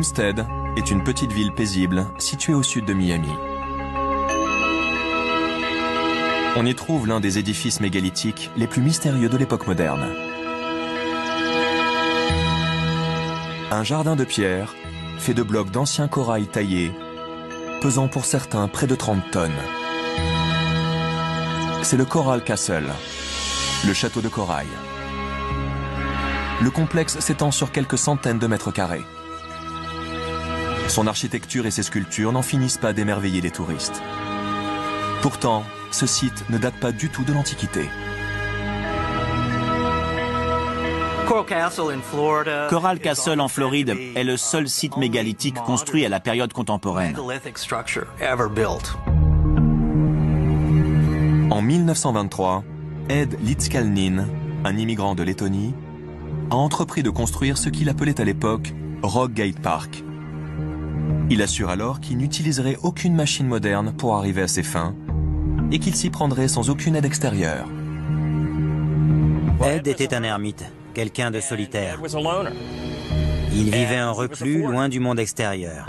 Homestead est une petite ville paisible située au sud de Miami. On y trouve l'un des édifices mégalithiques les plus mystérieux de l'époque moderne. Un jardin de pierre fait de blocs d'anciens corail taillés, pesant pour certains près de 30 tonnes. C'est le Coral Castle, le château de corail. Le complexe s'étend sur quelques centaines de mètres carrés. Son architecture et ses sculptures n'en finissent pas d'émerveiller les touristes. Pourtant, ce site ne date pas du tout de l'Antiquité. Coral Castle en Floride est le seul site mégalithique construit à la période contemporaine. En 1923, Ed Litzkalnin, un immigrant de Lettonie, a entrepris de construire ce qu'il appelait à l'époque Rock Gate Park. Il assure alors qu'il n'utiliserait aucune machine moderne pour arriver à ses fins et qu'il s'y prendrait sans aucune aide extérieure. Ed était un ermite, quelqu'un de solitaire. Il vivait en reclus, loin du monde extérieur.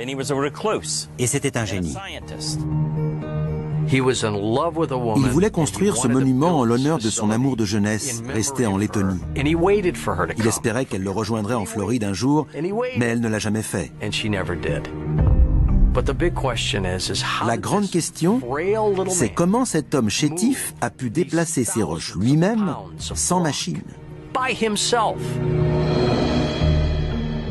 Et c'était un génie. Il voulait construire ce monument en l'honneur de son amour de jeunesse, resté en Lettonie. Il espérait qu'elle le rejoindrait en Floride un jour, mais elle ne l'a jamais fait. La grande question, c'est comment cet homme chétif a pu déplacer ces roches lui-même, sans machine.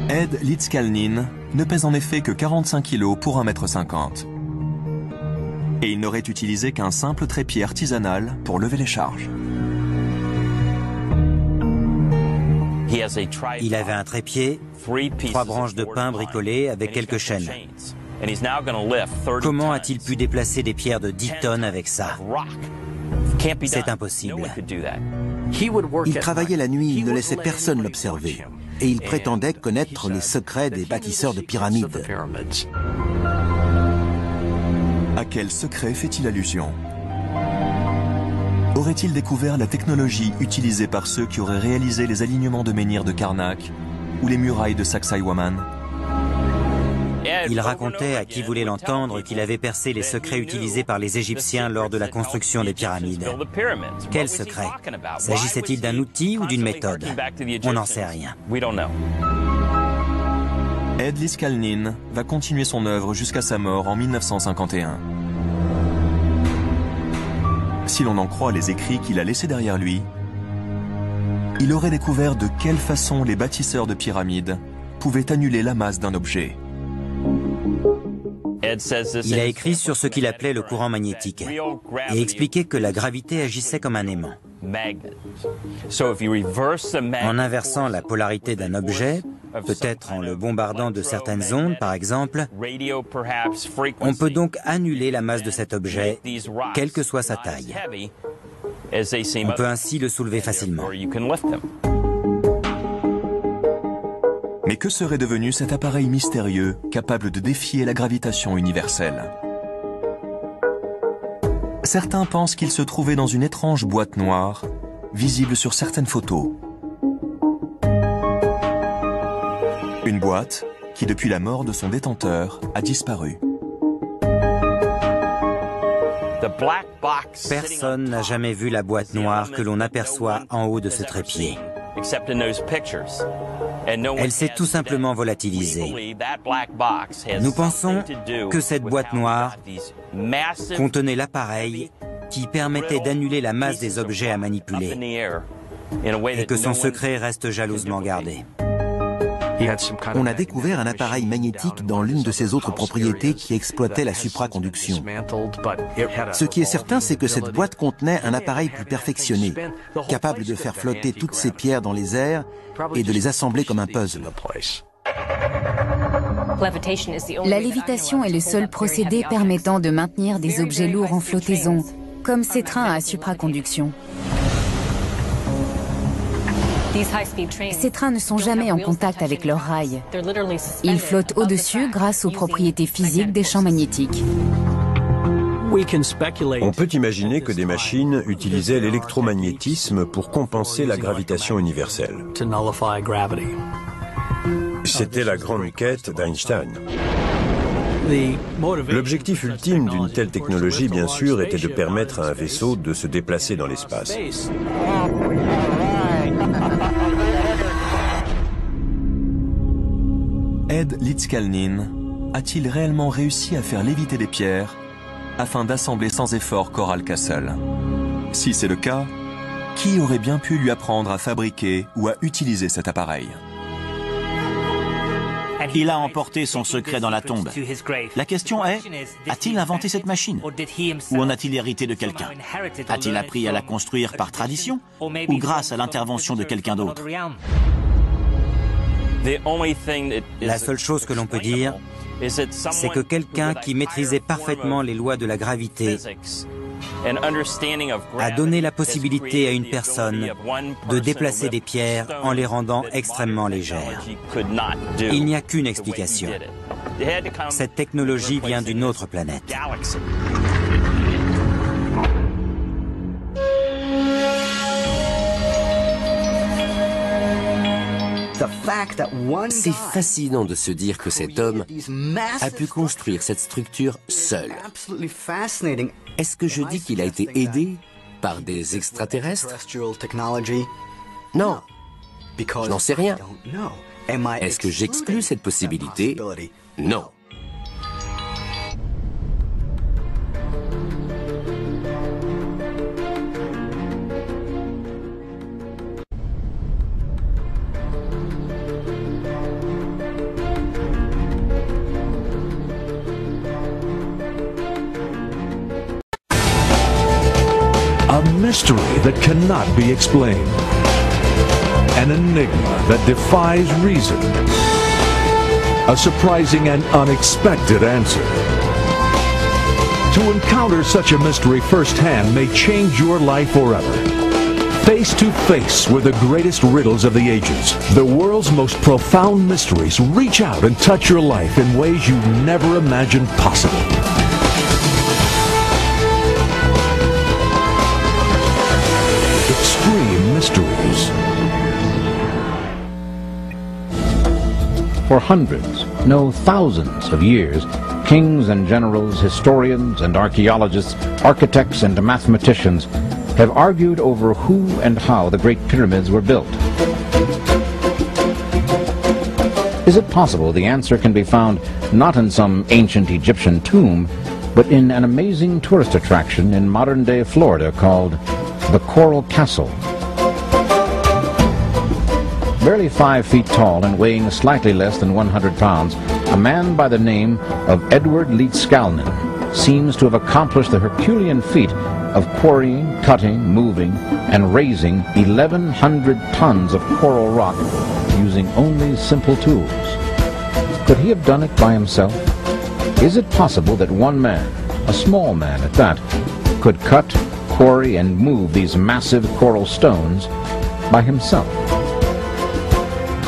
Ed Litzkalnin ne pèse en effet que 45 kilos pour 1m50. Et il n'aurait utilisé qu'un simple trépied artisanal pour lever les charges. Il avait un trépied, trois branches de pin bricolées avec quelques chaînes. Comment a-t-il pu déplacer des pierres de 10 tonnes avec ça C'est impossible. Il travaillait la nuit, il ne laissait personne l'observer. Et il prétendait connaître les secrets des bâtisseurs de pyramides. À quel secret fait-il allusion? Aurait-il découvert la technologie utilisée par ceux qui auraient réalisé les alignements de menhirs de Karnak ou les murailles de Sacsayhuaman? Il racontait à qui voulait l'entendre qu'il avait percé les secrets utilisés par les Égyptiens lors de la construction des pyramides. Quel secret? S'agissait-il d'un outil ou d'une méthode? On n'en sait rien. Ed Liszkalnin va continuer son œuvre jusqu'à sa mort en 1951. Si l'on en croit les écrits qu'il a laissés derrière lui, il aurait découvert de quelle façon les bâtisseurs de pyramides pouvaient annuler la masse d'un objet. Il a écrit sur ce qu'il appelait le courant magnétique et expliqué que la gravité agissait comme un aimant. En inversant la polarité d'un objet, peut-être en le bombardant de certaines ondes par exemple, on peut donc annuler la masse de cet objet, quelle que soit sa taille. On peut ainsi le soulever facilement. Mais que serait devenu cet appareil mystérieux capable de défier la gravitation universelle? Certains pensent qu'il se trouvait dans une étrange boîte noire, visible sur certaines photos. Une boîte qui, depuis la mort de son détenteur, a disparu. Personne n'a jamais vu la boîte noire que l'on aperçoit en haut de ce trépied. Elle s'est tout simplement volatilisée. Nous pensons que cette boîte noire contenait l'appareil qui permettait d'annuler la masse des objets à manipuler et que son secret reste jalousement gardé. On a découvert un appareil magnétique dans l'une de ses autres propriétés qui exploitait la supraconduction. Ce qui est certain, c'est que cette boîte contenait un appareil plus perfectionné, capable de faire flotter toutes ces pierres dans les airs et de les assembler comme un puzzle. La lévitation est le seul procédé permettant de maintenir des objets lourds en flottaison, comme ces trains à supraconduction. Ces trains ne sont jamais en contact avec leurs rails. Ils flottent au-dessus grâce aux propriétés physiques des champs magnétiques. On peut imaginer que des machines utilisaient l'électromagnétisme pour compenser la gravitation universelle. C'était la grande quête d'Einstein. L'objectif ultime d'une telle technologie, bien sûr, était de permettre à un vaisseau de se déplacer dans l'espace. Ed Litzkalnin a-t-il réellement réussi à faire léviter des pierres afin d'assembler sans effort Coral Castle? Si c'est le cas, qui aurait bien pu lui apprendre à fabriquer ou à utiliser cet appareil? Il a emporté son secret dans la tombe. La question est, a-t-il inventé cette machine? Ou en a-t-il hérité de quelqu'un? A-t-il appris à la construire par tradition Ou grâce à l'intervention de quelqu'un d'autre? La seule chose que l'on peut dire, c'est que quelqu'un qui maîtrisait parfaitement les lois de la gravité a donné la possibilité à une personne de déplacer des pierres en les rendant extrêmement légères. Il n'y a qu'une explication. Cette technologie vient d'une autre planète. C'est fascinant de se dire que cet homme a pu construire cette structure seul. Est-ce que je dis qu'il a été aidé par des extraterrestres? Non. Je n'en sais rien. Est-ce que j'exclus cette possibilité? Non. Cannot be explained. An enigma that defies reason. A surprising and unexpected answer. To encounter such a mystery firsthand may change your life forever. Face to face with the greatest riddles of the ages, the world's most profound mysteries reach out and touch your life in ways you never imagined possible. For hundreds, no thousands of years, kings and generals, historians and archaeologists, architects and mathematicians have argued over who and how the Great Pyramids were built. Is it possible the answer can be found not in some ancient Egyptian tomb, but in an amazing tourist attraction in modern-day Florida called the Coral Castle. Barely five feet tall and weighing slightly less than 100 pounds, a man by the name of Edward Leedskalnin seems to have accomplished the Herculean feat of quarrying, cutting, moving, and raising 1,100 tons of coral rock using only simple tools. Could he have done it by himself? Is it possible that one man, a small man at that, could cut, quarry and move these massive coral stones by himself.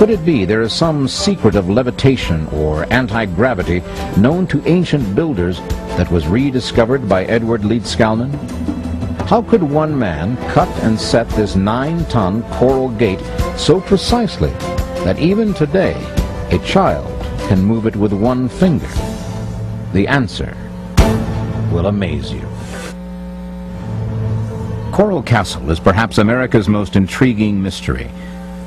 Could it be there is some secret of levitation or anti-gravity known to ancient builders that was rediscovered by Edward Leedskalnin? How could one man cut and set this nine-ton coral gate so precisely that even today a child can move it with one finger? The answer will amaze you. Coral Castle is perhaps America's most intriguing mystery.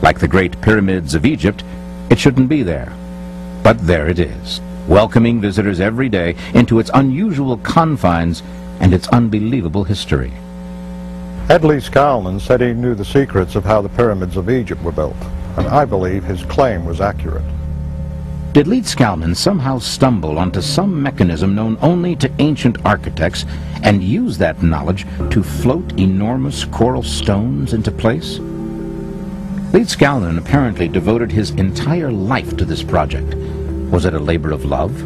Like the Great Pyramids of Egypt, it shouldn't be there. But there it is, welcoming visitors every day into its unusual confines and its unbelievable history. Ed Leedskalnin said he knew the secrets of how the pyramids of Egypt were built, and I believe his claim was accurate. Did Leedskalnin somehow stumble onto some mechanism known only to ancient architects and use that knowledge to float enormous coral stones into place? Leedskalnin apparently devoted his entire life to this project. Was it a labor of love?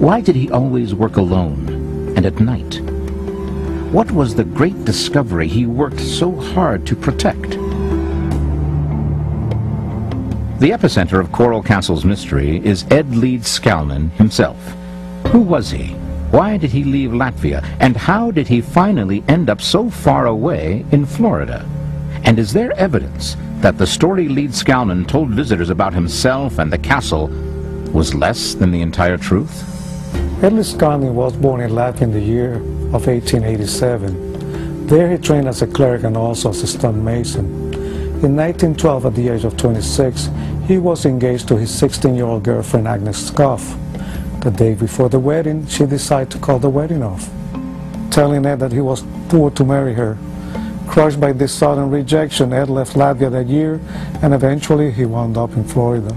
Why did he always work alone and at night? What was the great discovery he worked so hard to protect? The epicenter of Coral Castle's mystery is Ed Leedskalnin himself. Who was he? Why did he leave Latvia? And how did he finally end up so far away in Florida? And is there evidence that the story Leedskalnin told visitors about himself and the castle was less than the entire truth? Ed Leedskalnin was born in Latvia in the year of 1887. There he trained as a cleric and also as a stonemason. In 1912, at the age of 26, he was engaged to his 16-year-old girlfriend Agnes Skuvst. The day before the wedding, she decided to call the wedding off, telling Ed that he was poor to marry her. Crushed by this sudden rejection, Ed left Latvia that year, and eventually he wound up in Florida.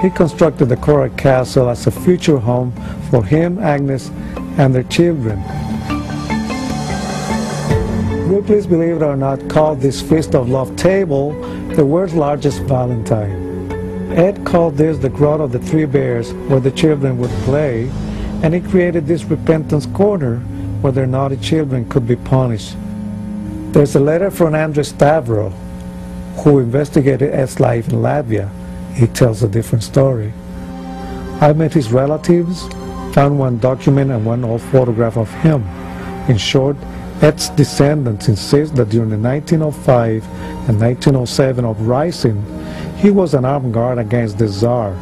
He constructed the Coral Castle as a future home for him, Agnes, and their children. Ripley's, believe it or not, called this Feast of Love table the world's largest Valentine. Ed called this the Grotto of the Three Bears, where the children would play, and he created this repentance corner where their naughty children could be punished. There's a letter from Andrei Stavro, who investigated Ed's life in Latvia. He tells a different story. I met his relatives, found one document and one old photograph of him. In short, Ed's descendants insist that during the 1905 and 1907 uprising, he was an armed guard against the Tsar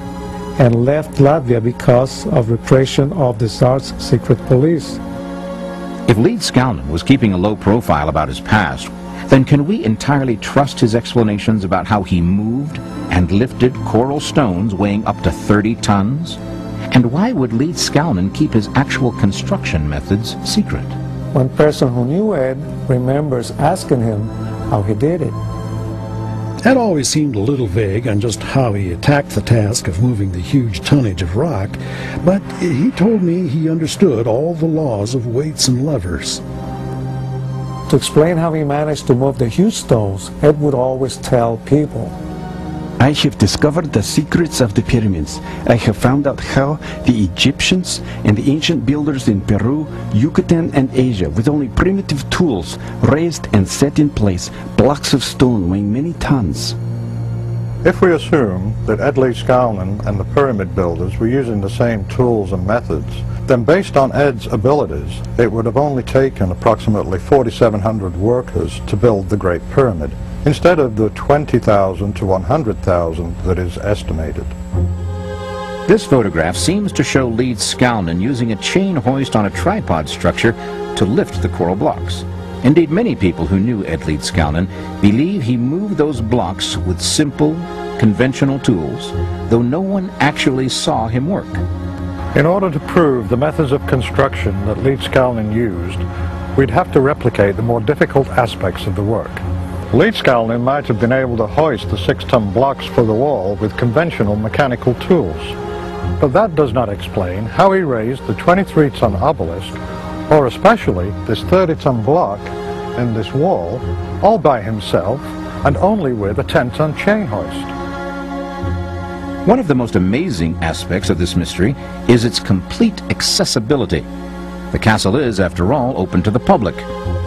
and left Latvia because of repression of the Tsar's secret police. If Leedskalnin was keeping a low profile about his past, then can we entirely trust his explanations about how he moved and lifted coral stones weighing up to 30 tons? And why would Leedskalnin keep his actual construction methods secret? One person who knew Ed remembers asking him how he did it. Ed always seemed a little vague on just how he attacked the task of moving the huge tonnage of rock, but he told me he understood all the laws of weights and levers. To explain how he managed to move the huge stones, Ed would always tell people, I have discovered the secrets of the pyramids. I have found out how the Egyptians and the ancient builders in Peru, Yucatan, and Asia, with only primitive tools, raised and set in place blocks of stone weighing many tons. If we assume that Ed Leedskalnin and the pyramid builders were using the same tools and methods, then based on Ed's abilities, it would have only taken approximately 4,700 workers to build the Great Pyramid instead of the 20,000 to 100,000 that is estimated. This photograph seems to show Leedskalnin using a chain hoist on a tripod structure to lift the coral blocks. Indeed, many people who knew Ed Leeds Leedskalnin believe he moved those blocks with simple, conventional tools, though no one actually saw him work. In order to prove the methods of construction that Leeds Leedskalnin used, we'd have to replicate the more difficult aspects of the work. Leedskalnin might have been able to hoist the six-ton blocks for the wall with conventional mechanical tools. But that does not explain how he raised the 23-ton obelisk, or especially this 30-ton block in this wall, all by himself and only with a 10-ton chain hoist. One of the most amazing aspects of this mystery is its complete accessibility. The castle is, after all, open to the public.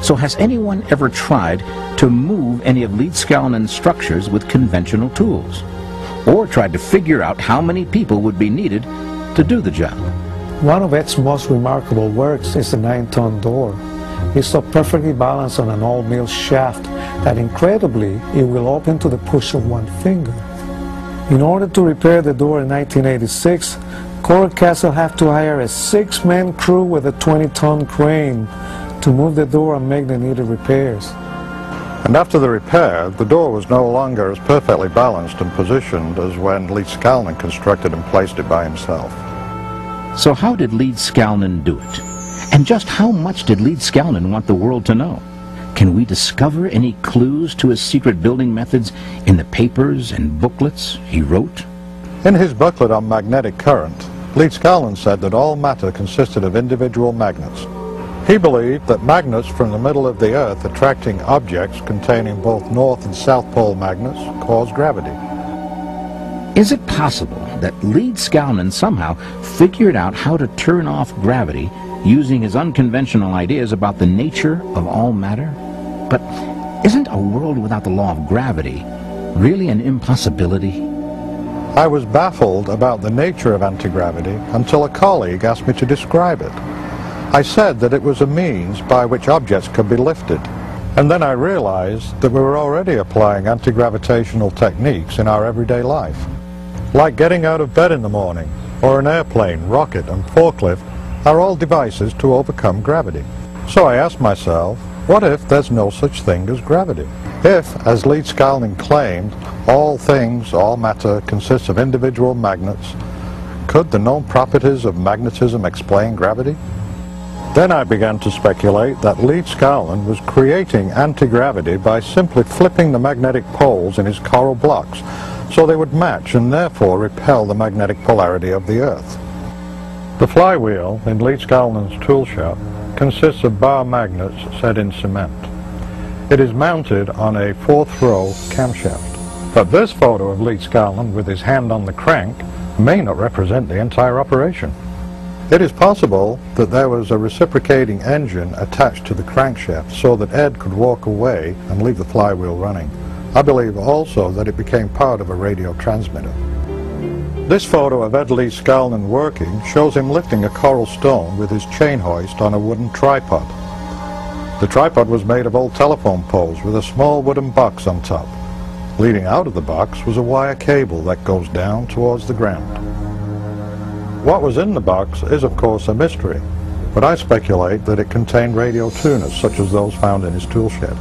So has anyone ever tried to move any of Leedskalnin's structures with conventional tools? Or tried to figure out how many people would be needed to do the job? One of its most remarkable works is the nine-ton door. It's so perfectly balanced on an all-mill shaft that incredibly it will open to the push of one finger. In order to repair the door in 1986, Coral Castle had to hire a six-man crew with a 20-ton crane to move the door and make the needed repairs. And after the repair, the door was no longer as perfectly balanced and positioned as when Leedskalnin constructed and placed it by himself. So how did Leedskalnin do it? And just how much did Leedskalnin want the world to know? Can we discover any clues to his secret building methods in the papers and booklets he wrote? In his booklet on magnetic current, Leedskalnin said that all matter consisted of individual magnets. He believed that magnets from the middle of the Earth attracting objects containing both North and South Pole magnets cause gravity. Is it possible that Leeds Leedskalnin somehow figured out how to turn off gravity using his unconventional ideas about the nature of all matter? But isn't a world without the law of gravity really an impossibility? I was baffled about the nature of anti-gravity until a colleague asked me to describe it. I said that it was a means by which objects could be lifted. And then I realized that we were already applying anti-gravitational techniques in our everyday life. Like getting out of bed in the morning, or an airplane, rocket and forklift are all devices to overcome gravity. So I asked myself, what if there's no such thing as gravity? If, as Leedskalnin claimed, all things, all matter consists of individual magnets, could the known properties of magnetism explain gravity? Then I began to speculate that Leedskalnin was creating anti-gravity by simply flipping the magnetic poles in his coral blocks so they would match and therefore repel the magnetic polarity of the Earth. The flywheel in Leedskalnin's tool shop consists of bar magnets set in cement. It is mounted on a fourth row camshaft. But this photo of Leedskalnin with his hand on the crank may not represent the entire operation. It is possible that there was a reciprocating engine attached to the crankshaft so that Ed could walk away and leave the flywheel running. I believe also that it became part of a radio transmitter. This photo of Ed Leedskalnin working shows him lifting a coral stone with his chain hoist on a wooden tripod. The tripod was made of old telephone poles with a small wooden box on top. Leading out of the box was a wire cable that goes down towards the ground. What was in the box is of course a mystery, but I speculate that it contained radio tuners such as those found in his tool shed.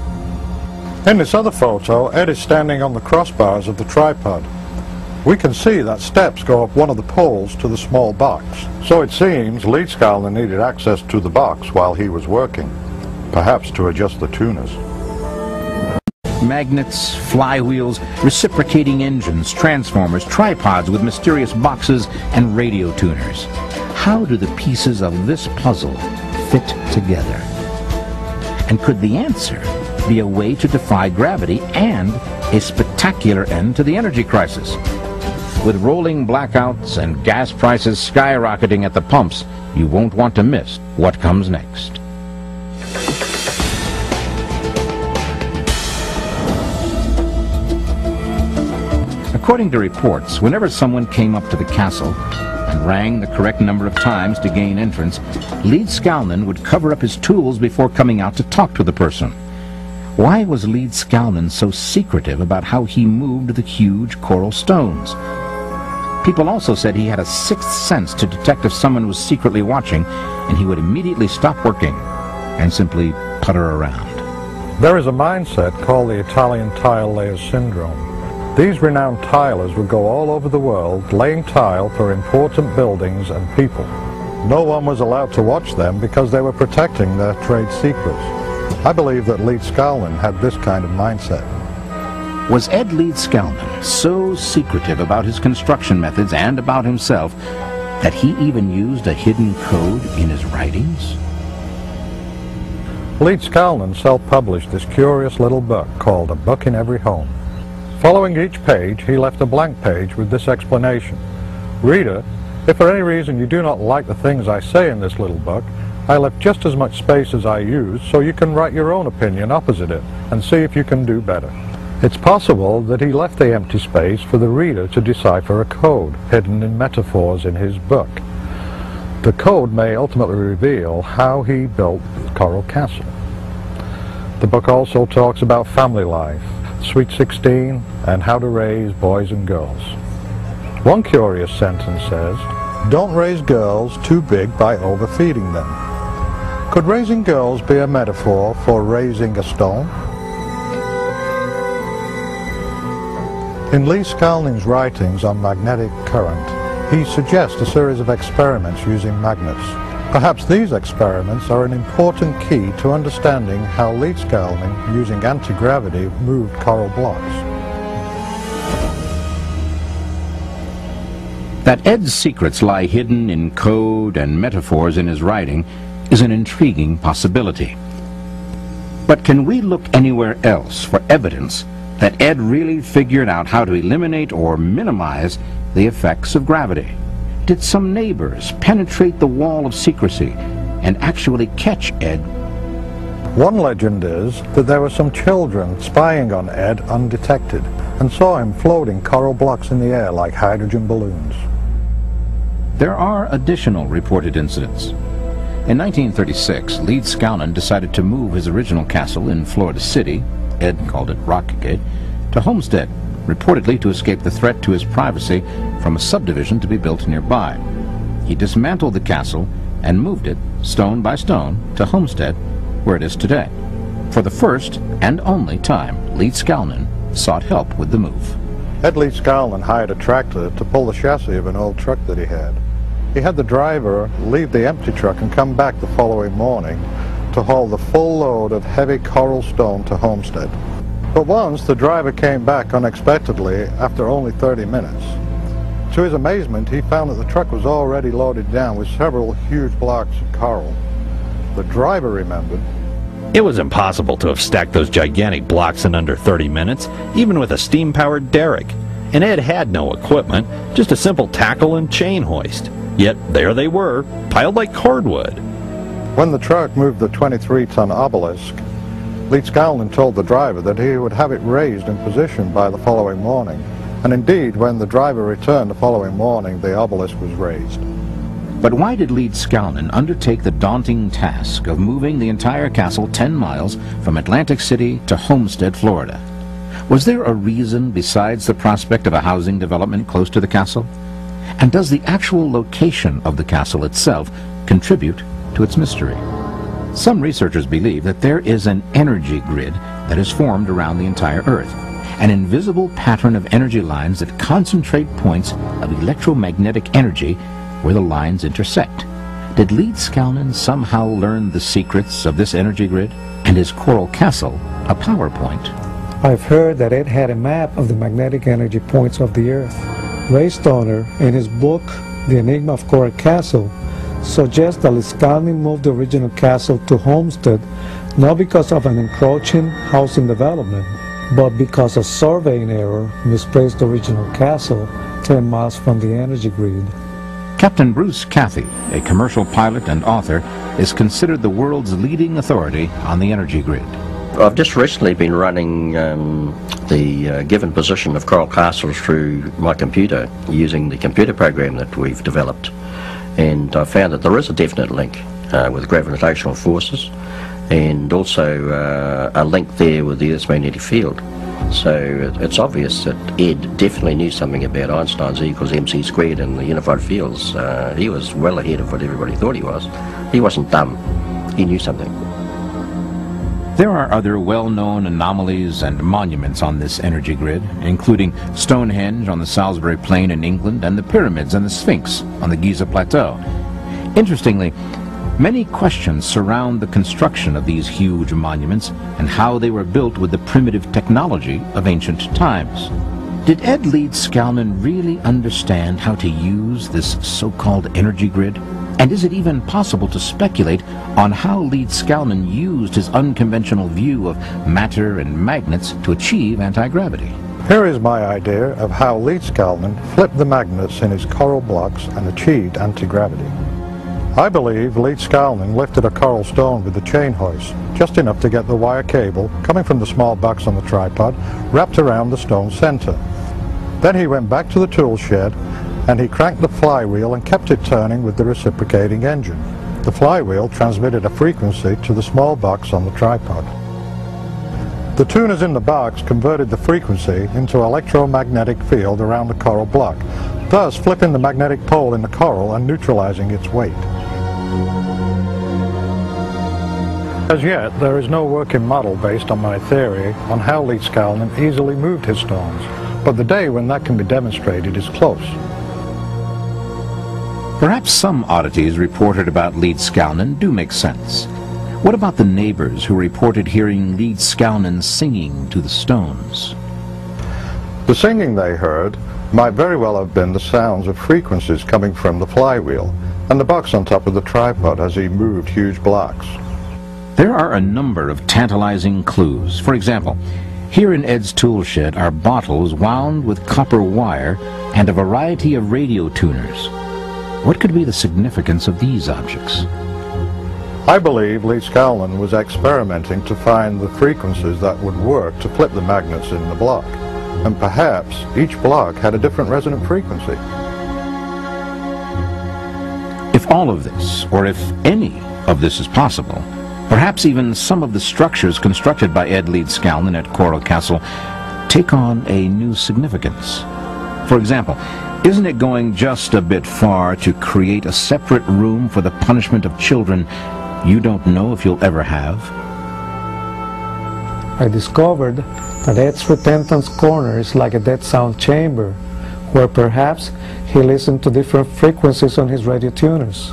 In this other photo, Ed is standing on the crossbars of the tripod we can see that steps go up one of the poles to the small box. So it seems Leedskalnin needed access to the box while he was working, perhaps to adjust the tuners. Magnets, flywheels, reciprocating engines, transformers, tripods with mysterious boxes, and radio tuners. How do the pieces of this puzzle fit together? And could the answer be a way to defy gravity and a spectacular end to the energy crisis? With rolling blackouts and gas prices skyrocketing at the pumps, you won't want to miss what comes next. According to reports, whenever someone came up to the castle and rang the correct number of times to gain entrance, Leedskalnin would cover up his tools before coming out to talk to the person. Why was Leedskalnin so secretive about how he moved the huge coral stones? People also said he had a sixth sense to detect if someone was secretly watching, and he would immediately stop working and simply putter around. There is a mindset called the Italian tile layer syndrome. These renowned tilers would go all over the world laying tile for important buildings and people. No one was allowed to watch them because they were protecting their trade secrets. I believe that Leedskalnin had this kind of mindset. Was Ed Leedskalnin so secretive about his construction methods and about himself that he even used a hidden code in his writings? Leedskalnin self-published this curious little book called A Book in Every Home. Following each page, he left a blank page with this explanation. Reader, if for any reason you do not like the things I say in this little book, I left just as much space as I used so you can write your own opinion opposite it and see if you can do better. It's possible that he left the empty space for the reader to decipher a code hidden in metaphors in his book. The code may ultimately reveal how he built Coral Castle. The book also talks about family life, Sweet 16, and how to raise boys and girls. One curious sentence says, don't raise girls too big by overfeeding them. Could raising girls be a metaphor for raising a stone? In Leedskalnin's writings on magnetic current, he suggests a series of experiments using magnets. Perhaps these experiments are an important key to understanding how Leedskalnin, using anti-gravity, moved coral blocks. That Ed's secrets lie hidden in code and metaphors in his writing is an intriguing possibility. But can we look anywhere else for evidence that Ed really figured out how to eliminate or minimize the effects of gravity. Did some neighbors penetrate the wall of secrecy and actually catch Ed? One legend is that there were some children spying on Ed undetected. and saw him floating coral blocks in the air like hydrogen balloons. There are additional reported incidents. In 1936, Leeds Skownon decided to move his original castle in Florida City, Ed called it Rockgate, to Homestead, reportedly to escape the threat to his privacy from a subdivision to be built nearby. He dismantled the castle and moved it, stone by stone, to Homestead, where it is today. For the first and only time, Lee Skownon sought help with the move. Ed Lee Skownon hired a tractor to pull the chassis of an old truck that he had. He had the driver leave the empty truck and come back the following morning to haul the full load of heavy coral stone to Homestead. But once the driver came back unexpectedly after only 30 minutes. To his amazement, he found that the truck was already loaded down with several huge blocks of coral. The driver remembered. It was impossible to have stacked those gigantic blocks in under 30 minutes, even with a steam-powered derrick. And Ed had no equipment, just a simple tackle and chain hoist. Yet there they were, piled like cordwood. When the truck moved the 23-ton obelisk, Leeds Skownon told the driver that he would have it raised in position by the following morning. And indeed, when the driver returned the following morning, the obelisk was raised. But why did Leeds Skownon undertake the daunting task of moving the entire castle 10 miles from Atlantic City to Homestead, Florida? Was there a reason besides the prospect of a housing development close to the castle? And does the actual location of the castle itself contribute to its mystery? Some researchers believe that there is an energy grid that is formed around the entire Earth, an invisible pattern of energy lines that concentrate points of electromagnetic energy where the lines intersect. Did Leeds Skownon somehow learn the secrets of this energy grid? And is Coral Castle a power point? I've heard that it had a map of the magnetic energy points of the Earth. Ray Stoner, in his book The Enigma of Coral Castle, suggests that Liscani moved the original castle to Homestead not because of an encroaching housing development, but because a surveying error misplaced the original castle 10 miles from the energy grid. Captain Bruce Cathie, a commercial pilot and author, is considered the world's leading authority on the energy grid. I've just recently been running um, the uh, given position of coral castles through my computer using the computer program that we've developed and I found that there is a definite link uh, with gravitational forces and also uh, a link there with the Earth's magnetic field. So it's obvious that Ed definitely knew something about Einstein's E equals mc squared and the unified fields. Uh, he was well ahead of what everybody thought he was. He wasn't dumb. He knew something. There are other well-known anomalies and monuments on this energy grid, including Stonehenge on the Salisbury Plain in England and the pyramids and the Sphinx on the Giza Plateau. Interestingly, many questions surround the construction of these huge monuments and how they were built with the primitive technology of ancient times. Did Ed Leeds Skownon really understand how to use this so-called energy grid? And is it even possible to speculate on how Leeds Skownon used his unconventional view of matter and magnets to achieve anti-gravity? Here is my idea of how Leeds Skownon flipped the magnets in his coral blocks and achieved anti-gravity. I believe Leeds Skownon lifted a coral stone with the chain hoist, just enough to get the wire cable, coming from the small box on the tripod, wrapped around the stone center. Then he went back to the tool shed and he cranked the flywheel and kept it turning with the reciprocating engine. The flywheel transmitted a frequency to the small box on the tripod. The tuners in the box converted the frequency into electromagnetic field around the coral block, thus flipping the magnetic pole in the coral and neutralizing its weight. As yet, there is no working model based on my theory on how Leeds Skownon easily moved his stones, but the day when that can be demonstrated is close. Perhaps some oddities reported about Leeds Skownon do make sense. What about the neighbors who reported hearing Leeds Skownon singing to the stones? The singing they heard might very well have been the sounds of frequencies coming from the flywheel and the box on top of the tripod as he moved huge blocks. There are a number of tantalizing clues. For example, here in Ed's tool shed are bottles wound with copper wire and a variety of radio tuners. What could be the significance of these objects? I believe Leeds Skownon was experimenting to find the frequencies that would work to flip the magnets in the block. and perhaps each block had a different resonant frequency. If all of this, or if any of this is possible, perhaps even some of the structures constructed by Ed Leedskalnin at Coral Castle take on a new significance. For example, isn't it going just a bit far to create a separate room for the punishment of children you don't know if you'll ever have? I discovered that Ed's repentance corner is like a dead sound chamber, where perhaps he listened to different frequencies on his radio tuners.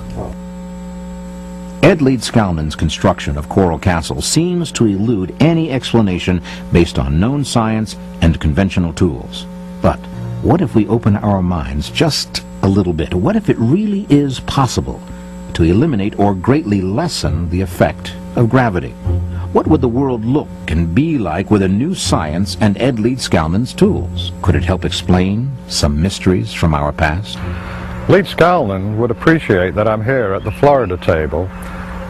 Ed Lead Leedskalnin's construction of Coral Castle seems to elude any explanation based on known science and conventional tools. But what if we open our minds just a little bit? What if it really is possible to eliminate or greatly lessen the effect of gravity? What would the world look and be like with a new science and Ed Lead Leedskalnin's tools? Could it help explain some mysteries from our past? Lead Leedskalnin would appreciate that I'm here at the Florida table,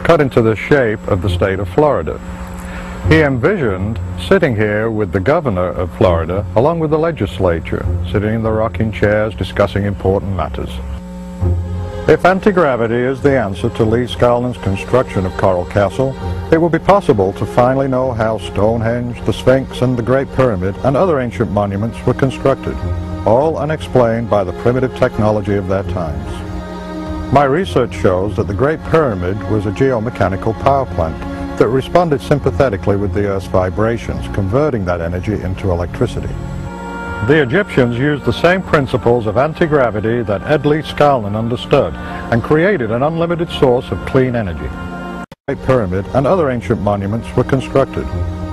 cut into the shape of the state of Florida. He envisioned sitting here with the governor of Florida, along with the legislature, sitting in the rocking chairs discussing important matters. If anti-gravity is the answer to Leedskalnin's construction of Coral Castle, it will be possible to finally know how Stonehenge, the Sphinx, and the Great Pyramid, and other ancient monuments were constructed, all unexplained by the primitive technology of their times. My research shows that the Great Pyramid was a geomechanical power plant that responded sympathetically with the Earth's vibrations, converting that energy into electricity. The Egyptians used the same principles of anti-gravity that Ed Leedskalnin understood and created an unlimited source of clean energy. The Great Pyramid and other ancient monuments were constructed,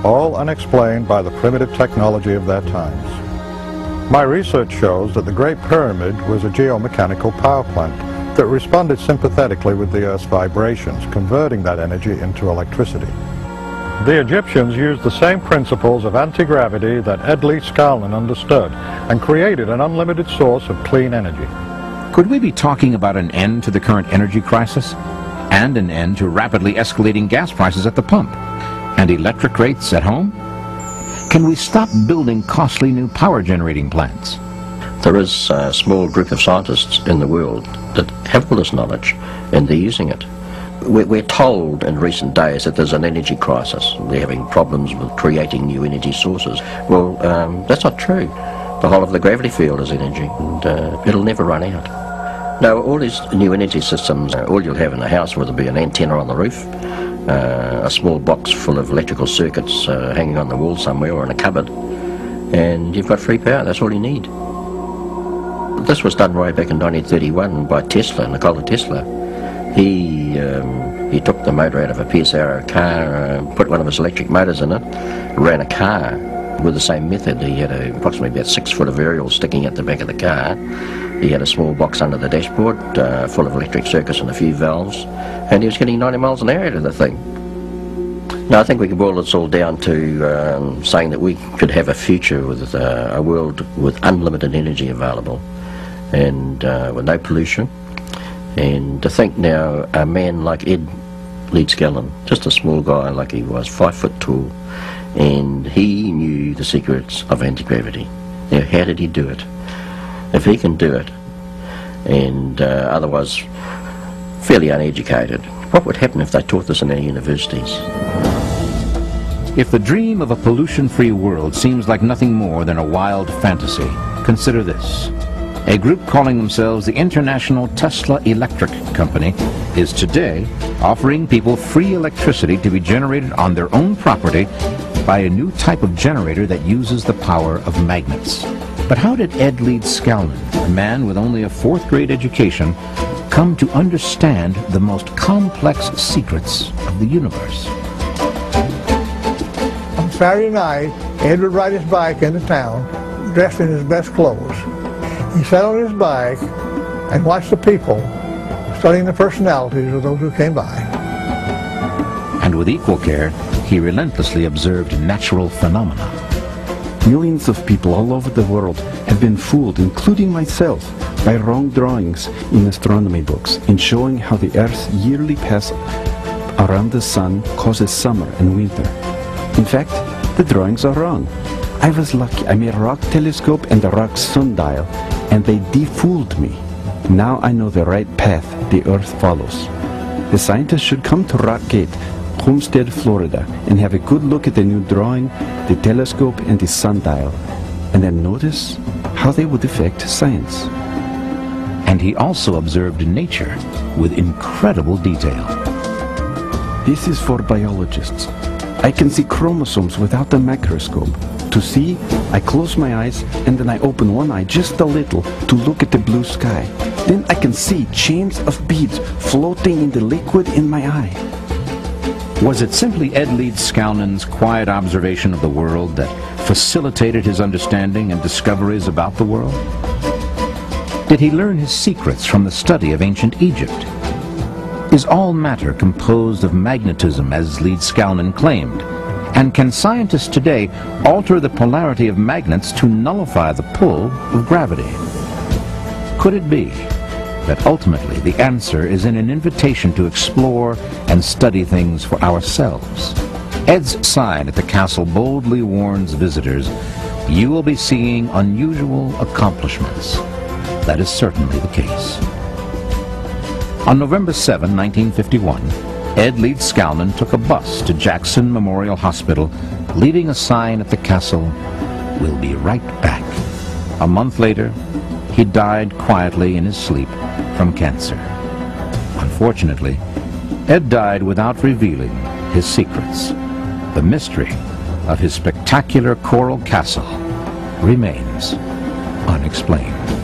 all unexplained by the primitive technology of their times. My research shows that the Great Pyramid was a geomechanical power plant that responded sympathetically with the Earth's vibrations, converting that energy into electricity. The Egyptians used the same principles of anti-gravity that Ed Leedskalnin understood and created an unlimited source of clean energy. Could we be talking about an end to the current energy crisis? And an end to rapidly escalating gas prices at the pump? And electric rates at home? Can we stop building costly new power generating plants? There is a small group of scientists in the world that have all this knowledge and they're using it. We're told in recent days that there's an energy crisis. They're having problems with creating new energy sources. Well, um, that's not true. The whole of the gravity field is energy, and uh, it'll never run out. Now, all these new energy systems, uh, all you'll have in the house will be an antenna on the roof, uh, a small box full of electrical circuits uh, hanging on the wall somewhere or in a cupboard, and you've got free power. That's all you need. This was done way back in 1931 by Tesla, Nikola Tesla. He um, he took the motor out of a Pierce Arrow car, uh, put one of his electric motors in it, ran a car with the same method. He had a, approximately about six foot of aerial sticking out the back of the car. He had a small box under the dashboard uh, full of electric circuits and a few valves, and he was getting 90 miles an hour out of the thing. Now, I think we can boil this all down to um, saying that we could have a future with uh, a world with unlimited energy available and uh, with no pollution. And to think now, a man like Ed Leedskalnin, just a small guy like he was, five foot tall, and he knew the secrets of anti-gravity. Now, how did he do it? If he can do it, and uh, otherwise fairly uneducated, what would happen if they taught this in our universities? If the dream of a pollution-free world seems like nothing more than a wild fantasy, consider this a group calling themselves the International Tesla Electric Company, is today offering people free electricity to be generated on their own property by a new type of generator that uses the power of magnets. But how did Ed Leedskalnin, a man with only a fourth grade education, come to understand the most complex secrets of the universe? On Saturday night, Ed would ride his bike into town, dressed in his best clothes. He sat on his bike and watched the people, studying the personalities of those who came by. And with equal care, he relentlessly observed natural phenomena. Millions of people all over the world have been fooled, including myself, by wrong drawings in astronomy books in showing how the Earth's yearly pass around the Sun causes summer and winter. In fact, the drawings are wrong. I was lucky. I made a rock telescope and a rock sundial, and they defooled me. Now I know the right path the Earth follows. The scientists should come to Rockgate, Homestead, Florida, and have a good look at the new drawing, the telescope, and the sundial, and then notice how they would affect science. And he also observed nature with incredible detail. This is for biologists. I can see chromosomes without a microscope. To see, I close my eyes and then I open one eye just a little to look at the blue sky. Then I can see chains of beads floating in the liquid in my eye. Was it simply Ed Leedskalnin's quiet observation of the world that facilitated his understanding and discoveries about the world? Did he learn his secrets from the study of ancient Egypt? Is all matter composed of magnetism, as Leedskalnin claimed? And can scientists today alter the polarity of magnets to nullify the pull of gravity? Could it be that ultimately the answer is in an invitation to explore and study things for ourselves? Ed's sign at the castle boldly warns visitors, you will be seeing unusual accomplishments. That is certainly the case. On November 7, 1951, Ed Leedskalnin took a bus to Jackson Memorial Hospital, leaving a sign at the castle, We'll be right back. A month later, he died quietly in his sleep from cancer. Unfortunately, Ed died without revealing his secrets. The mystery of his spectacular coral castle remains unexplained.